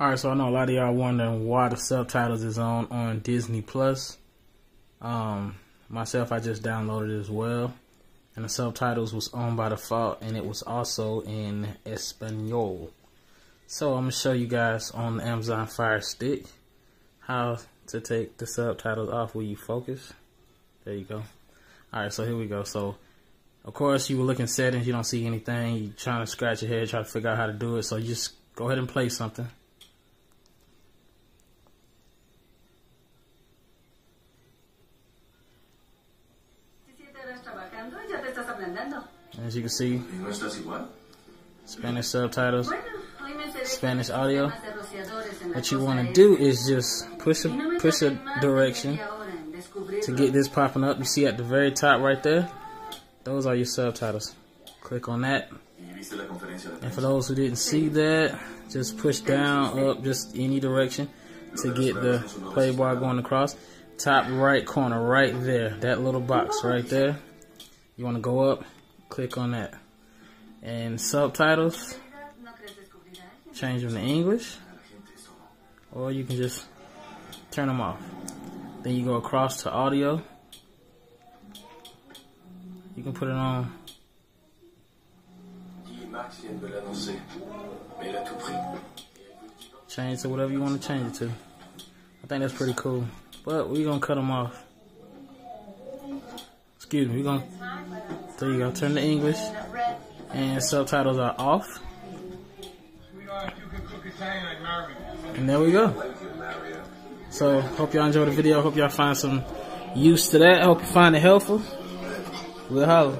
All right, so I know a lot of y'all wondering why the subtitles is on on Disney Plus. Um, myself, I just downloaded it as well, and the subtitles was on by default, and it was also in Espanol. So I'm gonna show you guys on the Amazon Fire Stick how to take the subtitles off where you focus. There you go. All right, so here we go. So, of course, you were looking settings, you don't see anything. You trying to scratch your head, try to figure out how to do it. So you just go ahead and play something. As you can see, Spanish subtitles, Spanish audio. What you want to do is just push a push a direction to get this popping up. You see at the very top right there, those are your subtitles. Click on that. And for those who didn't see that, just push down, up, just any direction to get the play bar going across. Top right corner, right there, that little box right there. You want to go up, click on that. And subtitles, change them to English, or you can just turn them off. Then you go across to audio. You can put it on. Change to whatever you want to change it to. I think that's pretty cool. But we're going to cut them off. Excuse me. We're going to. There you go. Turn to English. And subtitles are off. And there we go. So, hope y'all enjoyed the video. Hope y'all find some use to that. Hope you find it helpful. We'll holler.